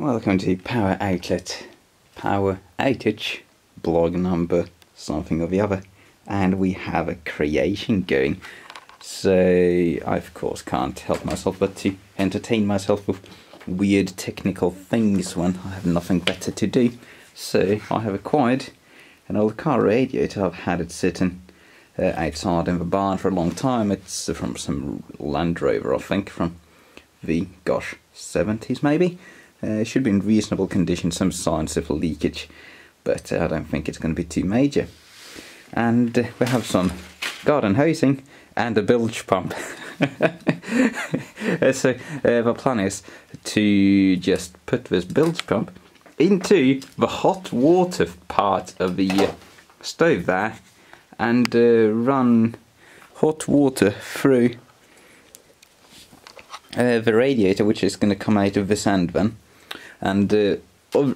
Welcome to Power Outlet, Power Outage, blog number something or the other, and we have a creation going. So I of course can't help myself but to entertain myself with weird technical things when I have nothing better to do. So I have acquired an old car radiator. I've had it sitting uh, outside in the barn for a long time. It's from some Land Rover, I think, from the gosh 70s maybe. Uh, it should be in reasonable condition, some signs of leakage, but uh, I don't think it's going to be too major. And uh, we have some garden hosing and a bilge pump. Uh, so uh, the plan is to just put this bilge pump into the hot water part of the uh, stove there and run hot water through uh, the radiator which is going to come out of this end then and uh,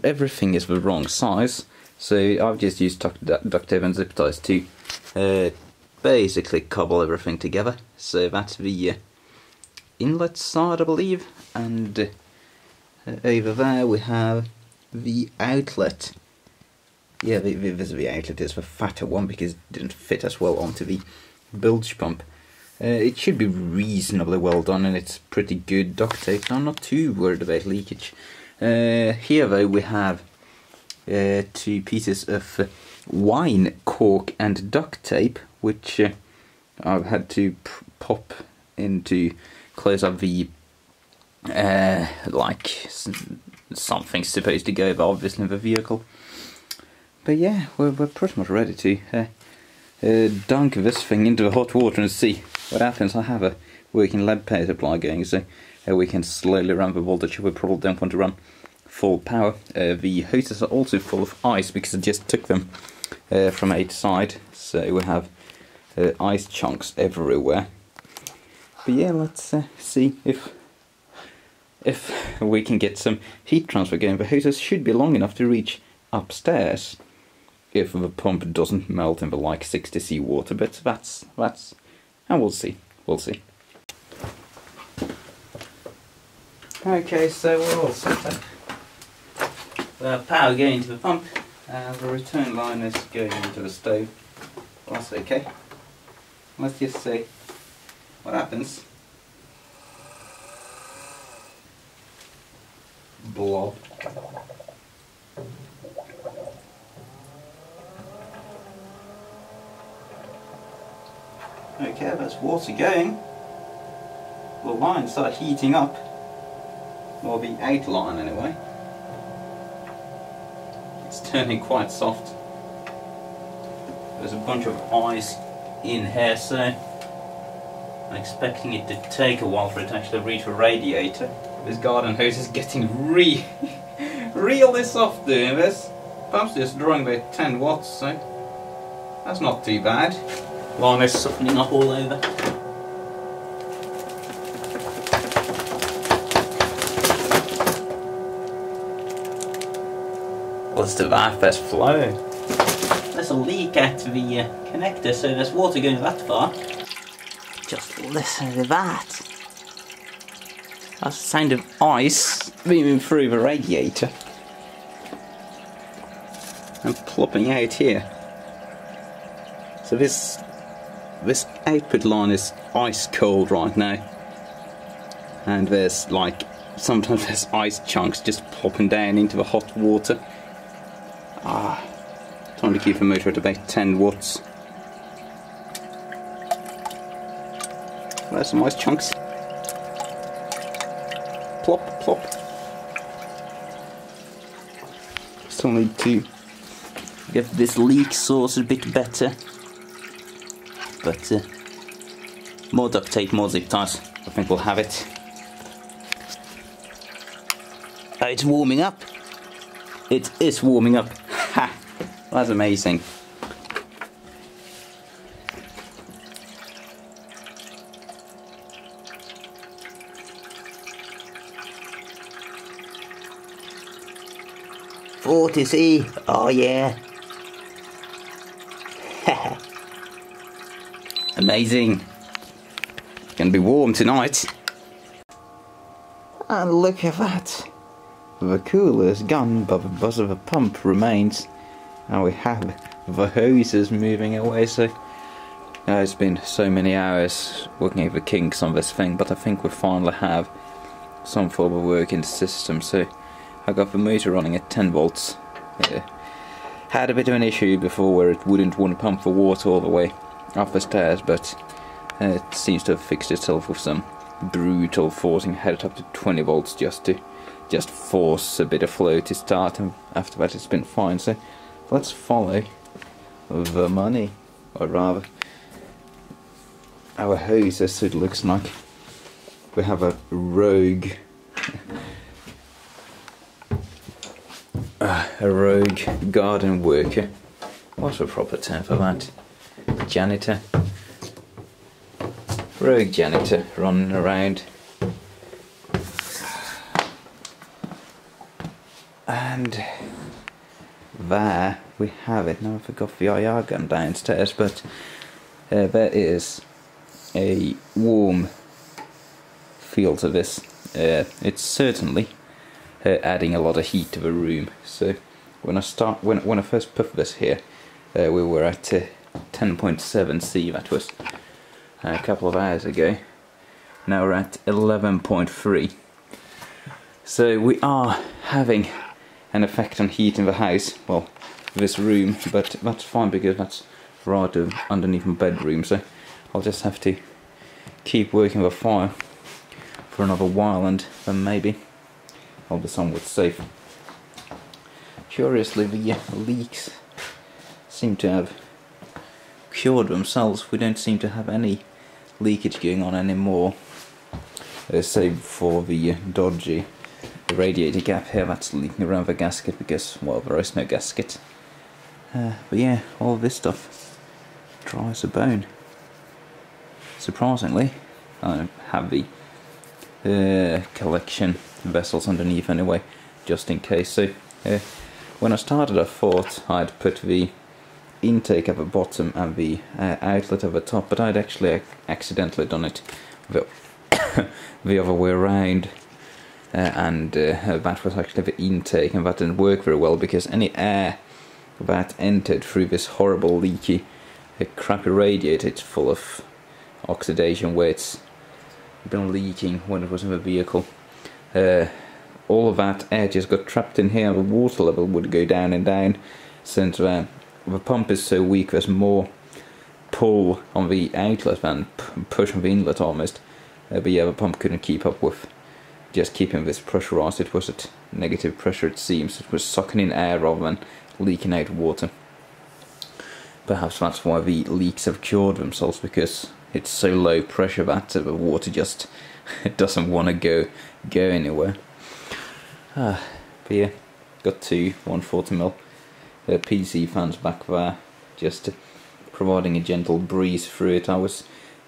everything is the wrong size. So I've just used duct tape and zip ties to uh, basically cobble everything together. So that's the uh, inlet side I believe. And uh, over there we have the outlet. Yeah the, the, the outlet. Is the fatter one because it didn't fit as well onto the bilge pump. Uh, it should be reasonably well done and it's pretty good duct tape. I'm not too worried about leakage. Uh, here though we have uh, two pieces of uh, wine cork and duct tape which uh, I've had to pop into close up the uh, like something supposed to go over obviously in the vehicle. But yeah, we're, we're pretty much ready to dunk this thing into the hot water and see what happens, I have a working lead power supply going, so uh, we can slowly run the voltage. We probably don't want to run full power. Uh, the hoses are also full of ice because I just took them uh, from each side, so we have uh, ice chunks everywhere. But yeah, let's uh, see if if we can get some heat transfer going. The hoses should be long enough to reach upstairs if the pump doesn't melt in the like 60 C water, but that's that's and we'll see. We'll see. Okay, so we're all set up. The power going to the pump, and the return line is going into the stove. That's okay. Let's just see what happens. Blob. Okay, that's water going. The line start heating up. Or the 8 line anyway. It's turning quite soft. There's a bunch of eyes in here, so I'm expecting it to take a while for it to actually reach the radiator. This garden hose is getting re really soft doing this. Pump's just drawing about 10 watts, so that's not too bad. Line is softening up all over. What's the first flow? There's a leak at the uh, connector, so there's water going that far. Just listen to that. That's the sound of ice beaming through the radiator. And plopping out here. So this this output line is ice cold right now. And there's like, sometimes there's ice chunks just popping down into the hot water. Ah, time to keep the motor at about 10 watts. There's some nice chunks. Plop, plop. Still need to get this leak source a bit better but uh, more duct tape, more zip ties. I think we'll have it. It's warming up. It is warming up. Ha! That's amazing. Forty C. Oh yeah. Amazing. Gonna be warm tonight. And look at that. The cooler is gone, but the buzz of the pump remains. And we have the hoses moving away, so... Uh, it's been so many hours working over kinks on this thing, but I think we finally have some form of working system, so I got the motor running at 10 volts. Yeah. Had a bit of an issue before where it wouldn't want to pump the water all the way up the stairs, but uh, it seems to have fixed itself with some brutal forcing, it up to 20 volts just to just force a bit of flow to start, and after that it's been fine. So let's follow the money, or rather, our hose as it looks like. We have a rogue, a rogue garden worker. What's a proper term for that? Janitor. Rogue janitor running around. And there we have it. Now I forgot the IR gun downstairs, but uh, there is a warm feel to this. Uh, it's certainly uh, adding a lot of heat to the room. So when I start, when when I first put this here, uh, we were at 10.7 C. That was a couple of hours ago. Now we're at 11.3. So we are having an effect on heat in the house. Well, this room, but that's fine because that's right underneath my bedroom. So I'll just have to keep working the fire for another while and then maybe I'll be somewhat safe. Curiously the leaks seem to have cured themselves. We don't seem to have any leakage going on anymore. Uh, save for the dodgy radiator gap here that's leaking around the gasket because, well, there is no gasket. Uh, but yeah, all this stuff dry as a bone. Surprisingly, I have the uh, collection vessels underneath anyway, just in case. So uh, when I started I thought I'd put the intake at the bottom and the uh, outlet at the top, but I'd actually accidentally done it the, the other way around. Uh, and uh, that was actually the intake, and that didn't work very well because any air that entered through this horrible leaky, uh, crappy radiator, it's full of oxidation where it's been leaking when it was in the vehicle. Uh, all of that air just got trapped in here, the water level would go down and down since uh, the pump is so weak there's more pull on the outlet than push on the inlet almost. Uh, but yeah, the pump couldn't keep up with just keeping this pressurized. It was at negative pressure it seems. It was sucking in air rather than leaking out water. Perhaps that's why the leaks have cured themselves because it's so low pressure that the water just doesn't want to go go anywhere. Ah, but yeah, got two 140 mil uh, PC fans back there, just providing a gentle breeze through it. I was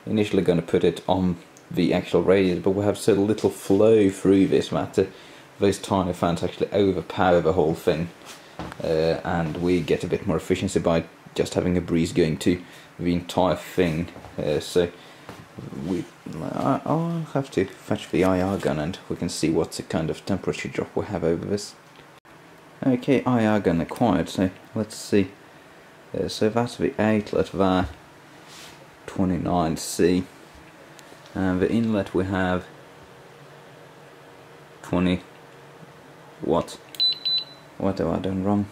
initially going to put it on the actual radiator, but we have so little flow through this matter. Those tiny fans actually overpower the whole thing, uh, and we get a bit more efficiency by just having a breeze going to the entire thing. Uh, so we, I, will have to fetch the IR gun and we can see what kind of temperature drop we have over this. Okay, IR gun acquired, so let's see. Uh, so that's the outlet there, 29C. And the inlet we have 20 what? What have I done wrong?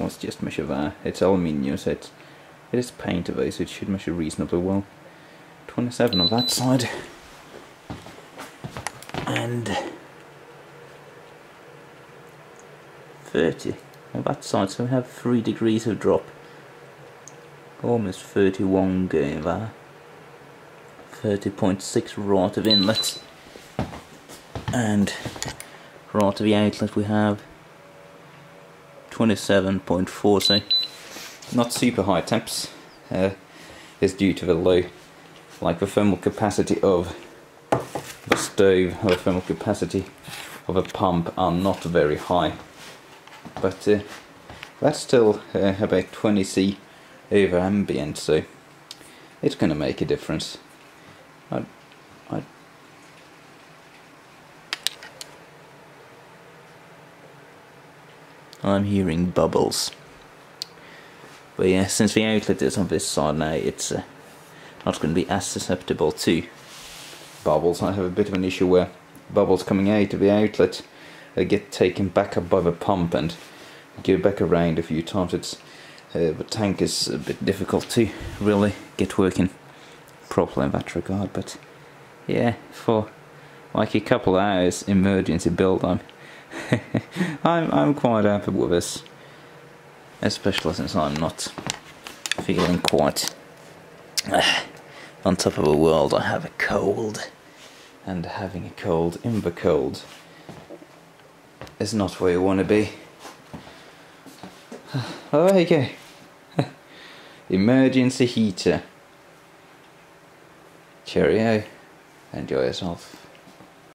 Let's just measure that. It's aluminium, so it's, it is paint away, so it should measure reasonably well. 27 on that side. And 30 on that side, so we have 3 degrees of drop. Almost 31 going there. 30.6 right of inlet. And right of the outlet we have 27.4 so not super high temps uh, is due to the low like the thermal capacity of the stove or the thermal capacity of a pump are not very high but uh, that's still uh, about 20 C over ambient so it's going to make a difference I, I, I'm hearing bubbles. But yeah, since the outlet is on this side now, it's uh, not going to be as susceptible to bubbles. I have a bit of an issue where bubbles coming out of the outlet uh, get taken back up by the pump and go back around a few times. It's uh, the tank is a bit difficult to really get working properly in that regard. But yeah, for like a couple hours emergency build, I'm I'm I'm quite happy with this, especially since I'm not feeling quite on top of the world. I have a cold, and having a cold in the cold is not where you want to be. Oh, there you go. Emergency heater. Cheerio. Enjoy yourself.